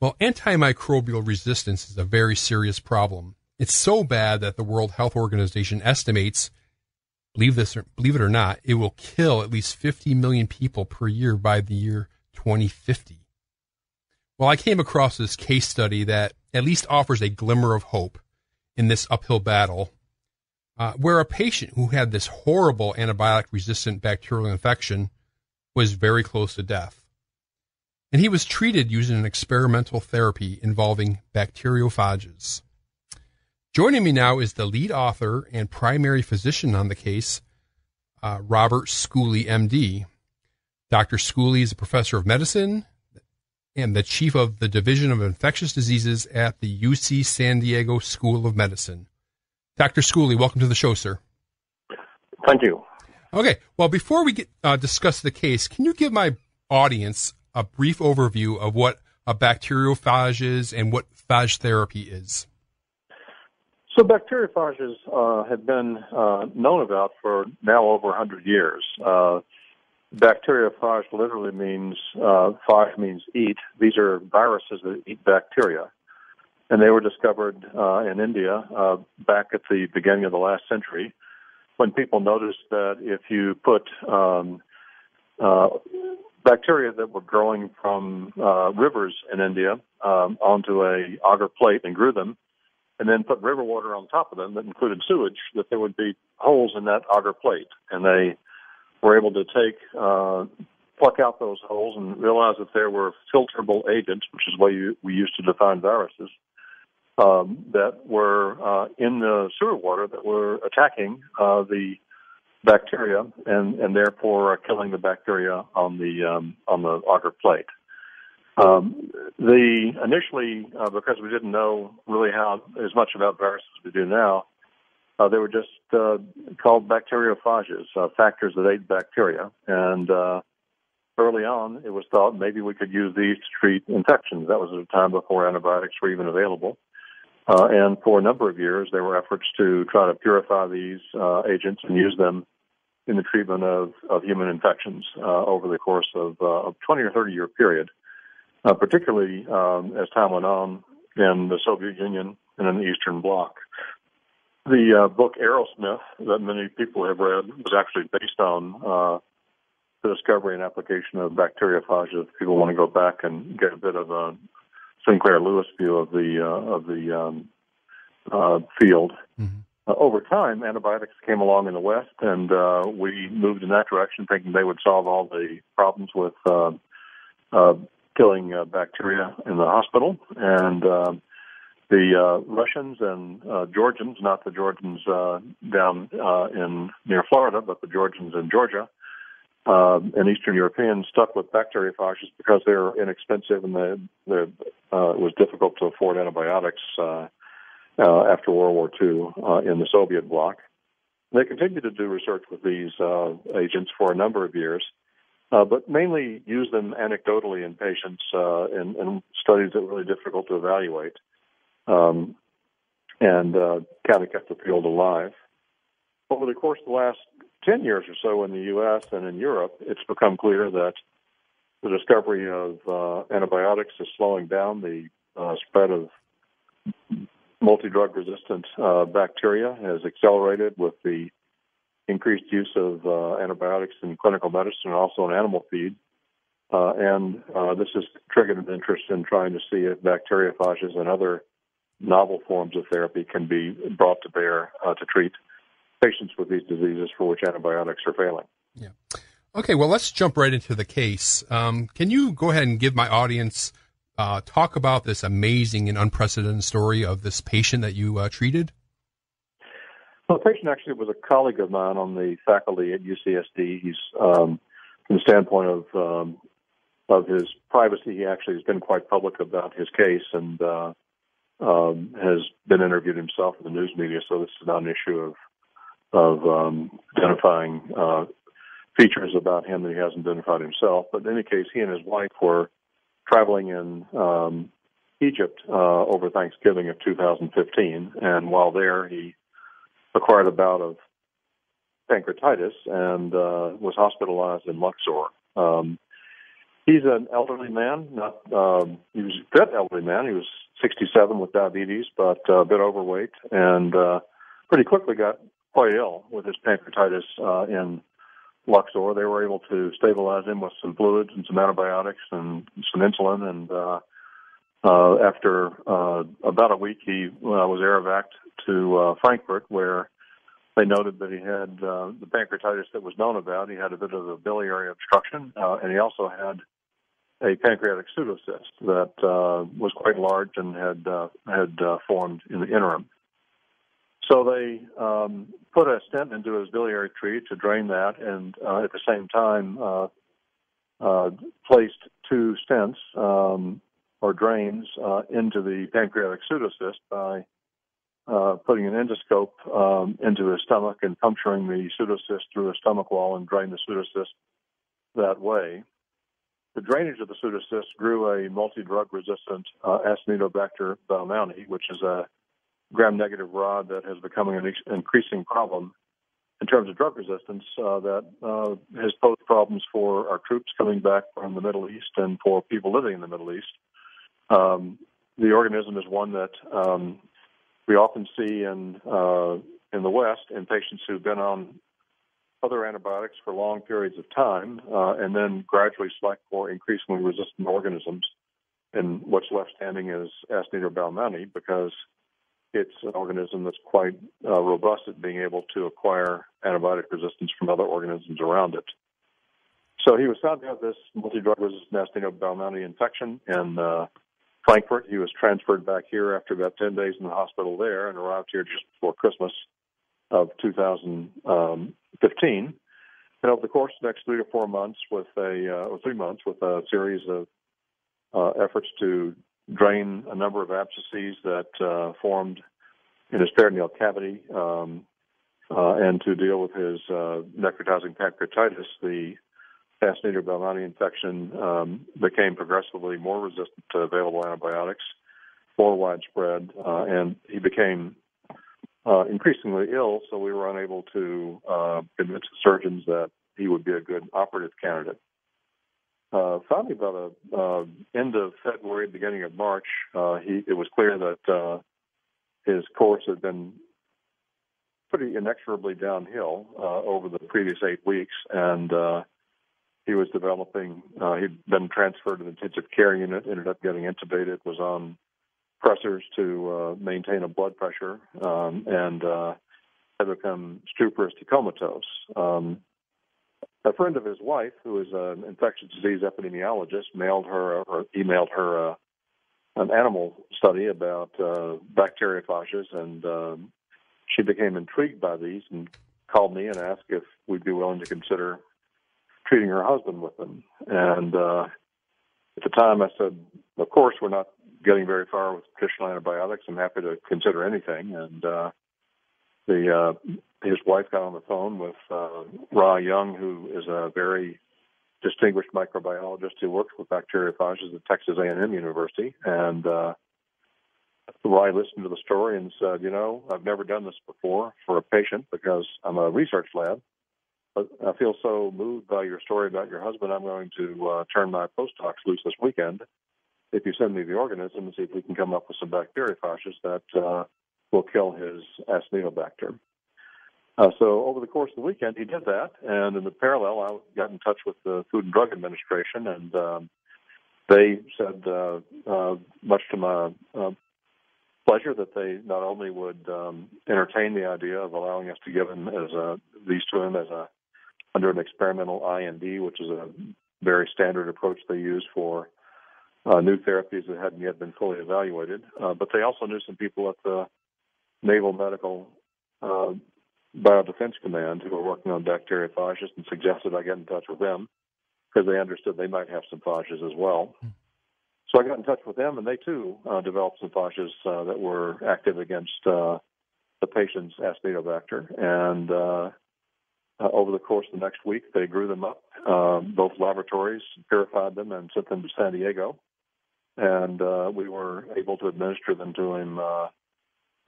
Well, antimicrobial resistance is a very serious problem. It's so bad that the World Health Organization estimates, believe this or, believe it or not, it will kill at least 50 million people per year by the year 2050. Well, I came across this case study that at least offers a glimmer of hope in this uphill battle, uh, where a patient who had this horrible antibiotic resistant bacterial infection was very close to death and he was treated using an experimental therapy involving bacteriophages. Joining me now is the lead author and primary physician on the case, uh, Robert Schooley, MD. Dr. Schooley is a professor of medicine and the chief of the Division of Infectious Diseases at the UC San Diego School of Medicine. Dr. Schooley, welcome to the show, sir. Thank you. Okay, well, before we get, uh, discuss the case, can you give my audience a brief overview of what a bacteriophage is and what phage therapy is? So bacteriophages uh, have been uh, known about for now over 100 years. Uh, bacteriophage literally means, uh, phage means eat. These are viruses that eat bacteria. And they were discovered uh, in India uh, back at the beginning of the last century when people noticed that if you put um, bacteria that were growing from uh, rivers in India um, onto a agar plate and grew them, and then put river water on top of them that included sewage, that there would be holes in that agar plate, and they were able to take uh, pluck out those holes and realize that there were filterable agents, which is what you, we used to define viruses, um, that were uh, in the sewer water that were attacking uh, the bacteria and, and therefore killing the bacteria on the um, on the agar plate. Um, the initially uh, because we didn't know really how as much about viruses as we do now, uh, they were just uh, called bacteriophages, uh, factors that ate bacteria, and uh, early on it was thought maybe we could use these to treat infections. That was at a time before antibiotics were even available. Uh, and for a number of years, there were efforts to try to purify these uh, agents and use them in the treatment of, of human infections uh, over the course of uh, a 20 or 30 year period, uh, particularly um, as time went on in the Soviet Union and in the Eastern Bloc. The uh, book Arrowsmith that many people have read was actually based on uh, the discovery and application of bacteriophages. If people want to go back and get a bit of a Sinclair Lewis view of the uh, of the um, field. Mm-hmm. Uh, over time, antibiotics came along in the West, and uh, we moved in that direction, thinking they would solve all the problems with uh, uh, killing uh, bacteria in the hospital. And uh, the uh, Russians and uh, Georgians, not the Georgians uh, down uh, in near Florida, but the Georgians in Georgia, uh, and Eastern Europeans stuck with bacteriophages because they're inexpensive and the, the, uh, it was difficult to afford antibiotics. Uh, uh, after World War II uh, in the Soviet bloc. They continued to do research with these uh, agents for a number of years, uh, but mainly used them anecdotally in patients uh, in, in, studies that were really difficult to evaluate, um, and uh, kind of kept the field alive. Over the course of the last 10 years or so in the U.S. and in Europe, it's become clear that the discovery of antibiotics is slowing down the spread of multi-drug resistant uh, bacteria has accelerated with the increased use of uh, antibiotics in clinical medicine and also in animal feed. Uh, and uh, this has triggered an interest in trying to see if bacteriophages and other novel forms of therapy can be brought to bear uh, to treat patients with these diseases for which antibiotics are failing. Yeah. Okay, well, let's jump right into the case. Um, can you go ahead and give my audience uh, talk about this amazing and unprecedented story of this patient that you uh, treated? Well, the patient actually was a colleague of mine on the faculty at UCSD. He's, um, from the standpoint of um, of his privacy, he actually has been quite public about his case and uh, um, has been interviewed himself in the news media. So this is not an issue of of um, identifying uh, features about him that he hasn't identified himself. But in any case, he and his wife were traveling in um, Egypt uh, over Thanksgiving of 2015, and while there, he acquired a bout of pancreatitis and uh, was hospitalized in Luxor. Um, He's an elderly man. Not um, he was a fit elderly man. He was 67 with diabetes, but uh, a bit overweight, and uh, pretty quickly got quite ill with his pancreatitis uh, in Luxor. They were able to stabilize him with some fluids and some antibiotics and some insulin. And uh, uh, after uh, about a week, he uh, was air evac to uh, Frankfurt, where they noted that he had uh, the pancreatitis that was known about. He had a bit of a biliary obstruction, uh, and he also had a pancreatic pseudocyst that uh, was quite large and had uh, had uh, formed in the interim. So they um, put a stent into his biliary tree to drain that, and uh, at the same time uh, uh, placed two stents um, or drains uh, into the pancreatic pseudocyst by uh, putting an endoscope um, into his stomach and puncturing the pseudocyst through his stomach wall and drain the pseudocyst that way. The drainage of the pseudocyst grew a multi-drug resistant uh, Acinetobacter baumannii, which is a gram-negative rod that has become an increasing problem in terms of drug resistance uh, that uh, has posed problems for our troops coming back from the Middle East and for people living in the Middle East. Um, the organism is one that um, we often see in uh, in the West in patients who've been on other antibiotics for long periods of time uh, and then gradually select for increasingly resistant organisms. And what's left standing is Acinetobacter because it's an organism that's quite uh, robust at being able to acquire antibiotic resistance from other organisms around it. So he was found to have this multi-drug resistant Acinetobacter infection in uh, Frankfurt. He was transferred back here after about 10 days in the hospital there and arrived here just before Christmas of 2015. And over the course of the next three to four months, with a uh, or three months, with a series of uh, efforts to drain a number of abscesses that uh, formed in his peritoneal cavity, um, uh, and to deal with his uh, necrotizing pancreatitis, the Acinetobacter baumannii infection um, became progressively more resistant to available antibiotics, more widespread, uh, and he became uh, increasingly ill. So we were unable to uh, convince the surgeons that he would be a good operative candidate. Uh, finally, about the uh, end of February, beginning of March, uh, he, it was clear that uh, his course had been pretty inexorably downhill uh, over the previous eight weeks, and uh, he was developing. He'd been transferred to the intensive care unit, ended up getting intubated, was on pressors to maintain a blood pressure, um, and had become stuporous to comatose. Um, a friend of his wife, who is an infectious disease epidemiologist, mailed her or emailed her uh, an animal study about uh, bacteriophages, and um, she became intrigued by these and called me and asked if we'd be willing to consider treating her husband with them. And uh, at the time, I said, "Of course, we're not getting very far with traditional antibiotics. I'm happy to consider anything." And uh, the uh, his wife got on the phone with uh, Ry Young, who is a very distinguished microbiologist who works with bacteriophages at Texas A&M University, and uh, Ra listened to the story and said, "You know, I've never done this before for a patient because I'm a research lab." But I feel so moved by your story about your husband. I'm going to uh, turn my postdocs loose this weekend. If you send me the organism and see if we can come up with some bacteriophages that uh, will kill his Acinetobacter. Uh, so over the course of the weekend, he did that, and in the parallel, I got in touch with the Food and Drug Administration, and um, they said, uh, uh, much to my uh, pleasure, that they not only would um, entertain the idea of allowing us to give him as a these to him as a under an experimental IND, which is a very standard approach they use for uh, new therapies that hadn't yet been fully evaluated. Uh, but they also knew some people at the Naval Medical uh, Biodefense Command who were working on bacteriophages and suggested I get in touch with them because they understood they might have some phages as well. So I got in touch with them, and they too uh, developed some phages uh, that were active against uh, the patient's Acinetobacter. And uh, uh, over the course of the next week, they grew them up. Uh, both laboratories purified them and sent them to San Diego, and uh, we were able to administer them to him uh,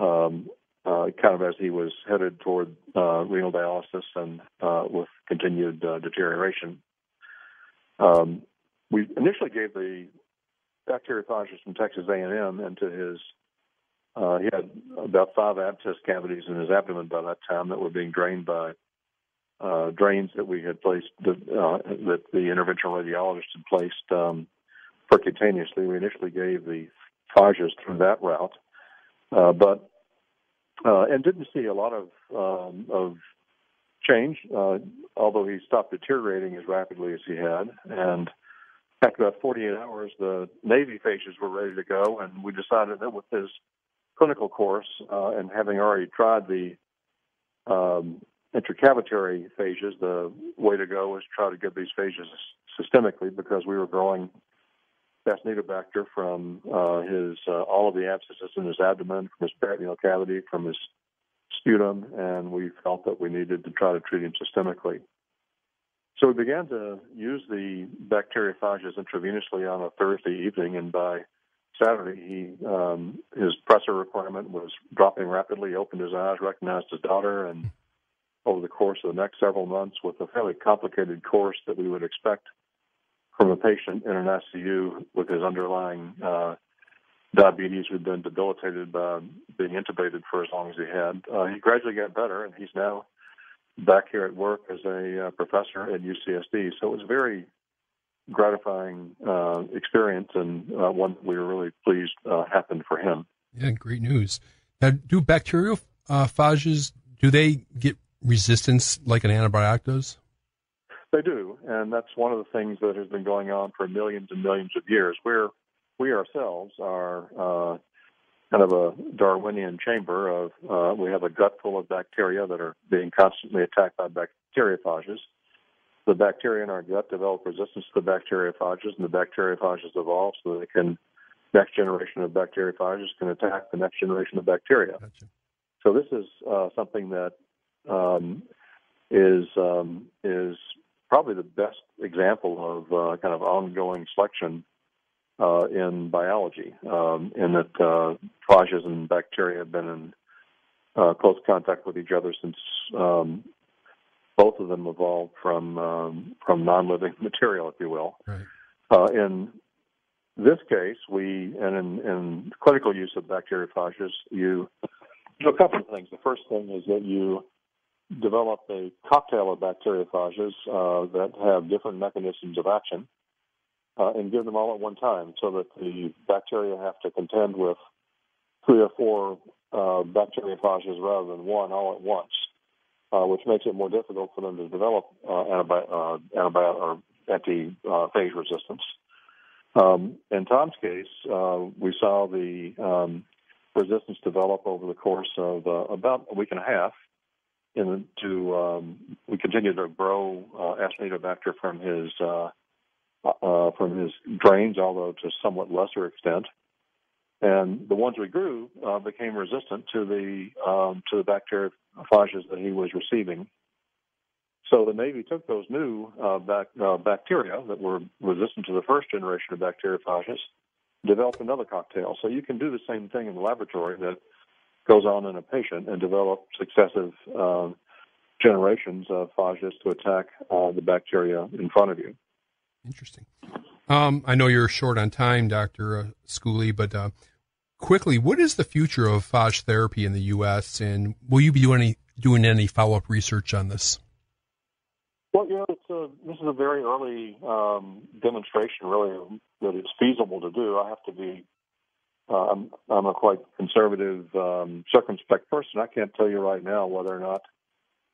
um, uh, kind of as he was headed toward uh, renal dialysis and uh, with continued uh, deterioration. Um, we initially gave the bacteriophages from Texas A&M into his. Uh, he had about five abscess cavities in his abdomen by that time that were being drained by uh, drains that we had placed that, uh, that the interventional radiologist had placed um, percutaneously. We initially gave the phages through that route, uh, but uh, and didn't see a lot of um, of change, uh, although he stopped deteriorating as rapidly as he had. And after about 48 hours, the Navy phages were ready to go, and we decided that with his clinical course uh, and having already tried the um, intracavitary phages, the way to go was try to give these phages systemically because we were growing Acinetobacter from uh, his uh, all of the abscesses in his abdomen, from his peritoneal cavity, from his sputum, and we felt that we needed to try to treat him systemically. So we began to use the bacteriophages intravenously on a Thursday evening, and by Saturday, he um, his pressor requirement was dropping rapidly. He opened his eyes, recognized his daughter, and over the course of the next several months, with a fairly complicated course that we would expect from a patient in an ICU with his underlying uh, diabetes who'd been debilitated by being intubated for as long as he had. Uh, he gradually got better, and he's now back here at work as a uh, professor at UCSD. So it was a very gratifying uh, experience and uh, one we were really pleased uh, happened for him. Yeah, great news. Now, do bacteriophages do they get resistance like an antibiotic does? They do, and that's one of the things that has been going on for millions and millions of years. We're we ourselves are uh, kind of a Darwinian chamber of uh, we have a gut full of bacteria that are being constantly attacked by bacteriophages. The bacteria in our gut develop resistance to the bacteriophages, and the bacteriophages evolve so that they can next generation of bacteriophages can attack the next generation of bacteria. Gotcha. So this is uh, something that um, is um, is probably the best example of uh, kind of ongoing selection uh, in biology, um, in that uh, phages and bacteria have been in uh, close contact with each other since um, both of them evolved from um, from non-living material, if you will. Right. Uh, in this case, we and in, in clinical use of bacteriophages, you do a couple of things. The first thing is that you develop a cocktail of bacteriophages uh, that have different mechanisms of action uh, and give them all at one time so that the bacteria have to contend with three or four uh, bacteriophages rather than one all at once, uh, which makes it more difficult for them to develop uh, antibi- uh, antibiotic or anti-phage resistance. Um, in Tom's case, uh, we saw the um, resistance develop over the course of about a week and a half. Into um, we continued to grow uh, Acinetobacter from his uh, uh, from his drains, although to somewhat lesser extent. And the ones we grew uh, became resistant to the um, to the bacteriophages that he was receiving. So the Navy took those new uh, bac- uh, bacteria that were resistant to the first generation of bacteriophages, developed another cocktail. So you can do the same thing in the laboratory that goes on in a patient and develop successive uh, generations of phages to attack uh, the bacteria in front of you. Interesting. Um, I know you're short on time, Dr. Uh, Schooley, but uh, quickly, what is the future of phage therapy in the U.S., and will you be doing any, doing any follow up research on this? Well, you know, it's a, this is a very early um, demonstration, really, that it's feasible to do. I have to be, uh, I'm, I'm a quite conservative, um, circumspect person. I can't tell you right now whether or not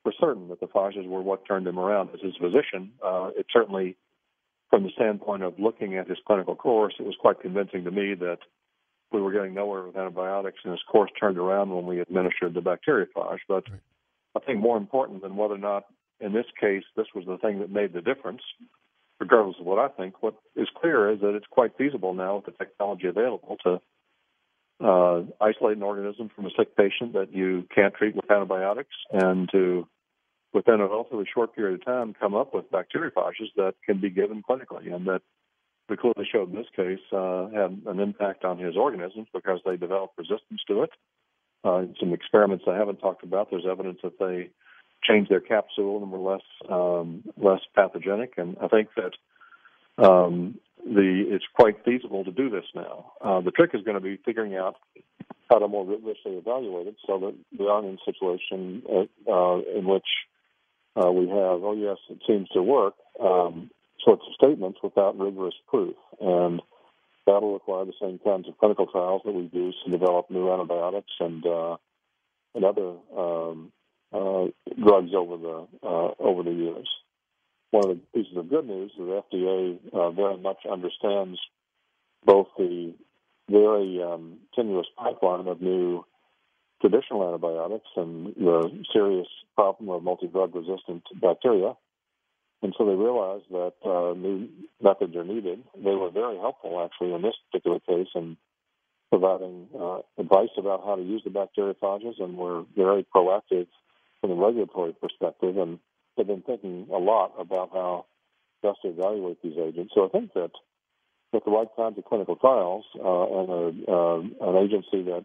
we're certain that the phages were what turned him around. As his physician, uh, it certainly from the standpoint of looking at his clinical course, it was quite convincing to me that we were getting nowhere with antibiotics, and his course turned around when we administered the bacteriophage. But right. I think more important than whether or not, in this case, this was the thing that made the difference, regardless of what I think, what is clear is that it's quite feasible now with the technology available to uh, isolate an organism from a sick patient that you can't treat with antibiotics and to within a relatively short period of time come up with bacteriophages that can be given clinically and that we clearly showed in this case uh, had an impact on his organisms because they developed resistance to it. Uh, some experiments I haven't talked about, there's evidence that they changed their capsule and were less um, less pathogenic. And I think that um, the it's quite feasible to do this now. Uh, the trick is going to be figuring out how to more rigorously evaluate it so that we aren't in a situation uh, uh, in which uh, we have, oh yes, it seems to work, um, sorts of statements without rigorous proof. And that'll require the same kinds of clinical trials that we've used to develop new antibiotics and uh, and other um, uh, drugs over the uh, over the years. One of the pieces of good news is the FDA uh, very much understands both the very um, tenuous pipeline of new traditional antibiotics and the serious problem of multi-drug resistant bacteria. And so they realized that uh, new methods are needed. They were very helpful, actually, in this particular case, in providing uh, advice about how to use the bacteriophages, and were very proactive from a regulatory perspective, and have been thinking a lot about how best to evaluate these agents. So I think that with the right kinds of clinical trials uh, and a, uh, an agency that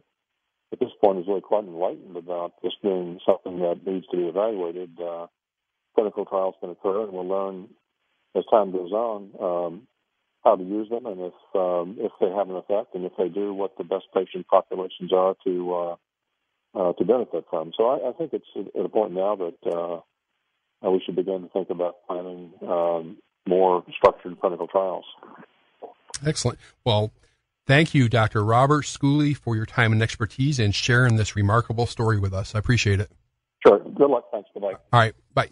at this point is really quite enlightened about this being something that needs to be evaluated, uh, clinical trials can occur, and we'll learn as time goes on um, how to use them and if um, if they have an effect, and if they do, what the best patient populations are to uh, uh, to benefit from. So I, I think it's at a point now that uh, we should begin to think about planning um, more structured clinical trials. Excellent. Well, thank you, Dr. Robert Schooley, for your time and expertise and sharing this remarkable story with us. I appreciate it. Sure. Good luck. Thanks. Bye. All right. Bye.